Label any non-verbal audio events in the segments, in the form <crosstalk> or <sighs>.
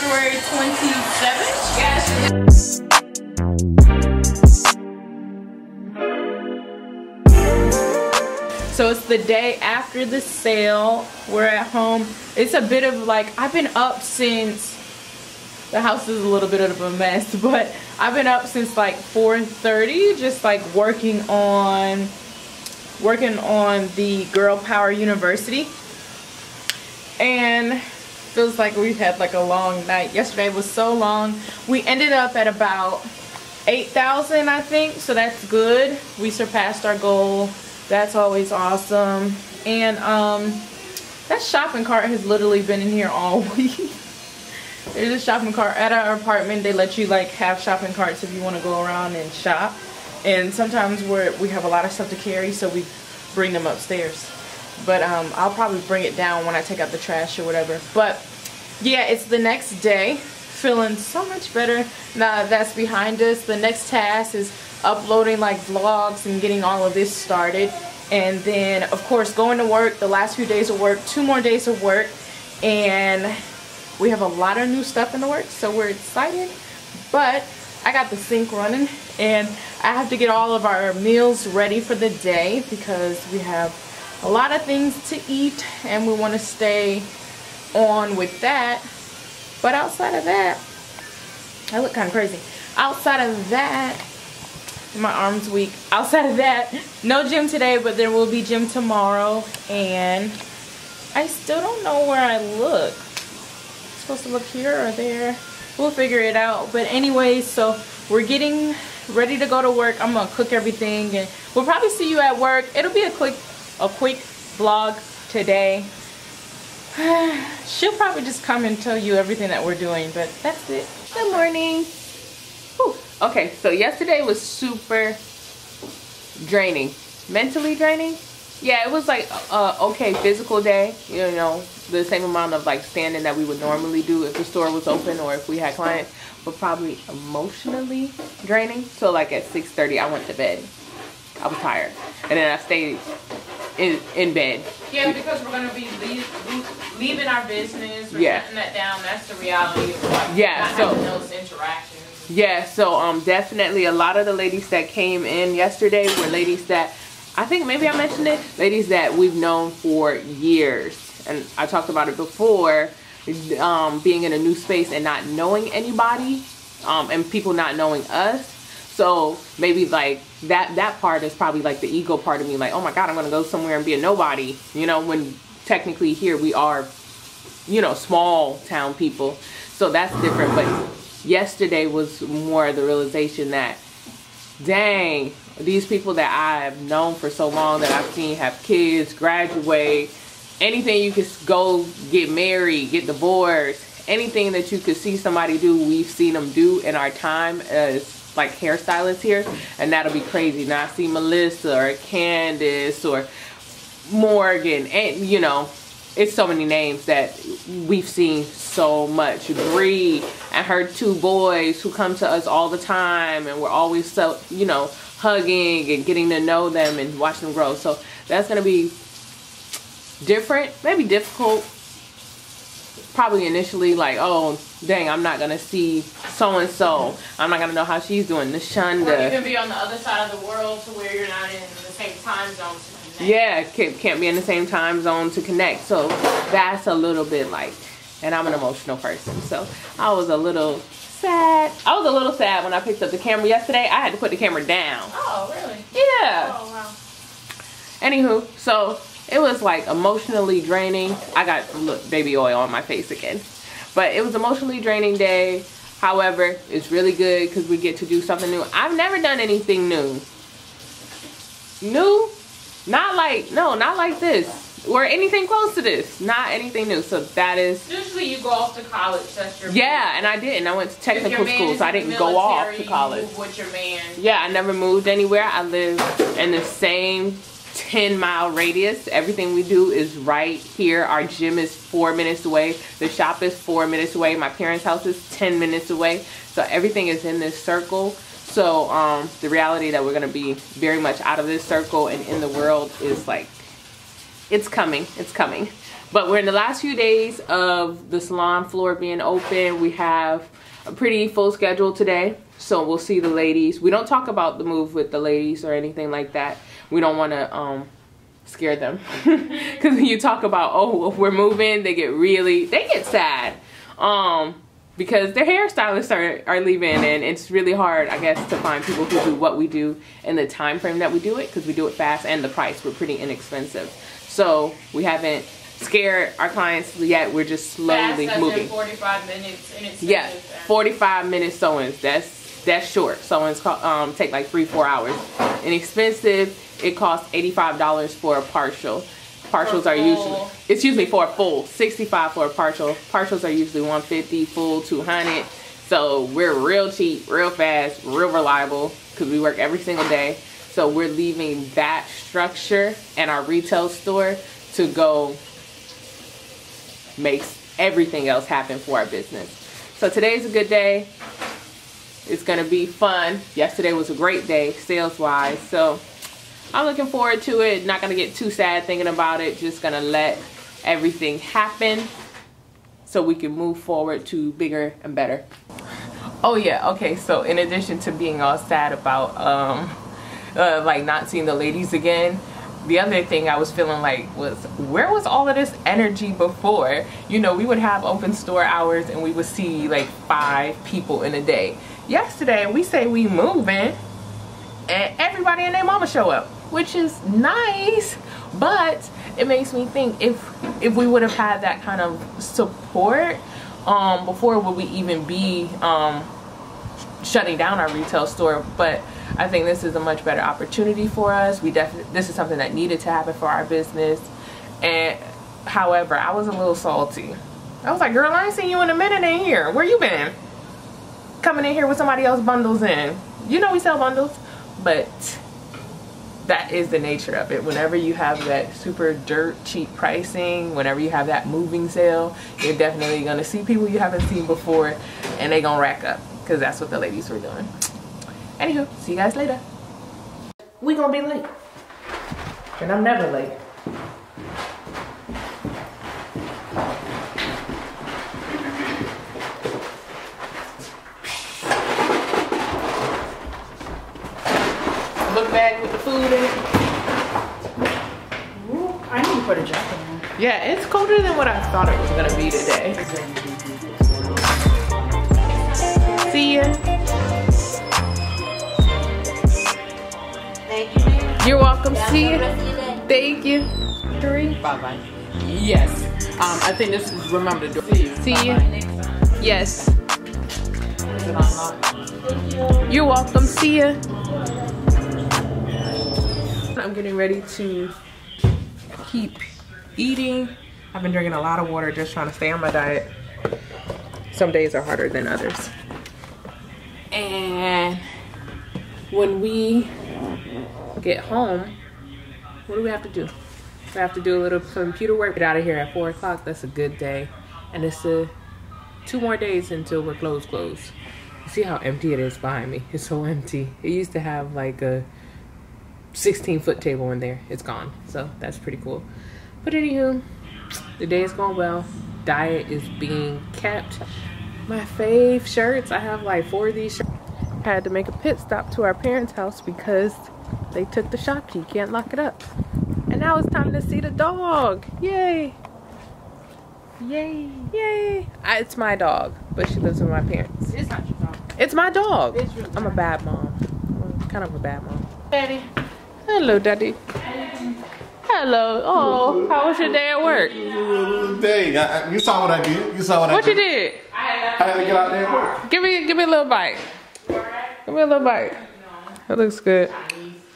February 27th. Yes. So it's the day after the sale. We're at home. It's a bit of like, I've been up since, the house is a little bit of a mess, <laughs> but I've been up since like 4.30, just like working on, working on the Girl Power University. And feels like we've had like a long night. Yesterday was so long. We ended up at about 8,000 I think, so that's good. We surpassed our goal that's always awesome. And um, that shopping cart has literally been in here all <laughs> week. There's a shopping cart at our apartment. They let you like have shopping carts if you want to go around and shop. And sometimes we're, we have a lot of stuff to carry, so we bring them upstairs. But um, I'll probably bring it down when I take out the trash or whatever. But yeah, it's the next day. Feeling so much better now that's behind us. The next task is uploading like vlogs and getting all of this started and then of course going to work the last few days of work two more days of work and we have a lot of new stuff in the works so we're excited but I got the sink running and I have to get all of our meals ready for the day because we have a lot of things to eat and we want to stay on with that but outside of that I look kind of crazy outside of that my arm's weak. Outside of that, no gym today, but there will be gym tomorrow. And I still don't know where I look. I'm supposed to look here or there. We'll figure it out. But anyways, so we're getting ready to go to work. I'm gonna cook everything and we'll probably see you at work. It'll be a quick a quick vlog today. <sighs> She'll probably just come and tell you everything that we're doing, but that's it. Good morning. Okay, so yesterday was super draining. Mentally draining? Yeah, it was like a okay physical day. You know, the same amount of like standing that we would normally do if the store was open or if we had clients. But probably emotionally draining. So like at 6.30 I went to bed. I was tired. And then I stayed in, in bed. Yeah, because we're to be leave, leaving our business. We're yeah. shutting that down. That's the reality of like yeah, so, those interactions yeah so um definitely a lot of the ladies that came in yesterday were ladies that i think maybe i mentioned it ladies that we've known for years and i talked about it before um being in a new space and not knowing anybody um and people not knowing us so maybe like that that part is probably like the ego part of me like oh my god i'm gonna go somewhere and be a nobody. You know when technically here we are you know small town people. So that's different. But yesterday was more the realization that, dang, these people that I've known for so long that I've seen have kids, graduate, anything you could go get married, get divorced, anything that you could see somebody do, we've seen them do in our time as like hairstylists here, and that'll be crazy. Now I see Melissa or Candace or Morgan, and you know, it's so many names that we've seen so much. Bree and her two boys who come to us all the time and we're always so, you know, hugging and getting to know them and watching them grow. So that's going to be different, maybe difficult. Probably initially like, oh, dang, I'm not going to see so-and-so. I'm not going to know how she's doing. The Shunda. Or you can be on the other side of the world to where you're not in the same time zone yeah can't, can't be in the same time zone to connect. So that's a little bit like and i'm an emotional person so i was a little sad. I was a little sad when i picked up the camera yesterday. I had to put the camera down. Oh really? Yeah. Oh wow. Anywho so it was like emotionally draining i got look baby oil on my face again but it was emotionally draining day however it's really good because we get to do something new i've never done anything new new not like, no, not like this. Or anything close to this. Not anything new. So that is... Usually you go off to college. That's your Yeah, and I didn't. I went to technical school, so I didn't military, go off to college. with your man. Yeah, I never moved anywhere. I live in the same 10 mile radius. Everything we do is right here. Our gym is four minutes away. The shop is four minutes away. My parents' house is 10 minutes away. So everything is in this circle. So um, the reality that we're going to be very much out of this circle and in the world is like, it's coming. It's coming. But we're in the last few days of the salon floor being open. We have a pretty full schedule today. So we'll see the ladies. We don't talk about the move with the ladies or anything like that. We don't want to um, scare them. <laughs> Because when you talk about, oh, we're moving, they get really, they get sad. Um, because their hairstylists are, are leaving and it's really hard, I guess, to find people who do what we do in the time frame that we do it because we do it fast and the price, we're pretty inexpensive. So we haven't scared our clients yet. We're just slowly Fast as in moving. 45 minutes. Yeah, and- 45 minute sew-ins. That's that's short. Sew-ins um, take like three, four hours. Inexpensive, it costs $85 for a partial. Partials are usually, excuse me, for a full, 65 for a partial. Partials are usually 150, full 200. So we're real cheap, real fast, real reliable because we work every single day. So we're leaving that structure and our retail store to go makes everything else happen for our business. So today's a good day. It's gonna be fun. Yesterday was a great day sales wise. So I'm looking forward to it. Not gonna get too sad thinking about it. Just gonna let everything happen so we can move forward to bigger and better. Oh yeah, okay. So in addition to being all sad about um uh, like not seeing the ladies again, the other thing I was feeling like was where was all of this energy before? You know, we would have open store hours and we would see like five people in a day. Yesterday we say we moving and everybody and their mama show up, which is nice, but it makes me think if if we would have had that kind of support um before would we even be um shutting down our retail store? But i think this is a much better opportunity for us. We definitely this is something that needed to happen for our business. And however i was a little salty. I was like girl i ain't seen you in a minute in here. Where you been? Coming in here with somebody else bundles in. You know we sell bundles but that is the nature of it. Whenever you have that super dirt cheap pricing whenever you have that moving sale you're definitely to see people you haven't seen before and they gonna rack up because that's what the ladies were doing. Anywho see you guys later. We gonna be late. And i'm never late yeah it's colder than what i thought it was gonna be today see ya Thank you, you're welcome Have see ya good rest of your day. thank you three Bye bye. Yes. Um, I think this is remember to do. See you. See you. Yes. It? You're welcome. See ya. I'm getting ready to keep eating. I've been drinking a lot of water just trying to stay on my diet. Some days are harder than others. And when we get home, what do we have to do? We have to do a little computer work. Get out of here at four o'clock. That's a good day. And it's a two more days until we're closed closed. See how empty it is behind me? It's so empty. It used to have like a 16 foot table in there. It's gone. So that's pretty cool. But anywho, the day is going well. Diet is being kept. My fave shirts. I have like four of these shirts. Had to make a pit stop to our parents' house because they took the shop key. Can't lock it up. And now it's time to see the dog. Yay. Yay. Yay. I, it's my dog, but she lives with my parents. It's not your dog. It's my dog. It's I'm a bad mom. I'm kind of a bad mom. Daddy. Hello, Daddy. Hello. Oh, how was your day at work? Dang, I, I- you saw what I did. You saw what, What I you did. did? I had to get out there and work. Give me, give me a little bite. Give me a little bite. That looks good.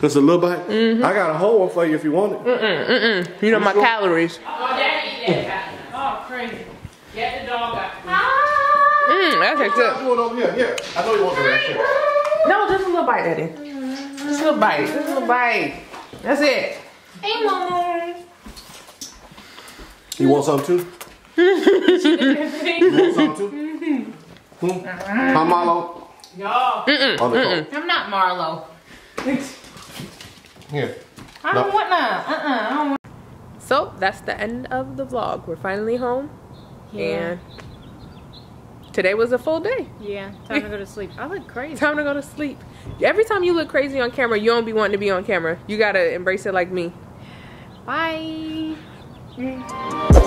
Just a little bite. Mm-hmm. I got a whole one for you if you want it. Mm mm mm mm. You know my calories. Oh, daddy. Oh, crazy. Get the dog out. Mm, that tastes good. Do over here. Yeah, I know you want the rest. Here. No, just a little bite, Daddy. Just a little bite. Just a little bite. That's it. Hey, mom. You want some too? you want some too? Hmm? Hi, Marlo. Y'all. On the I'm not Marlo. Here. I don't want none. Uh-uh. I don't want So that's the end of the vlog. We're finally home. And today was a full day. Yeah, time to go to sleep. I look crazy. Time to go to sleep. Every time you look crazy on camera, you don't be wanting to be on camera. You gotta embrace it like me. Bye. Mm.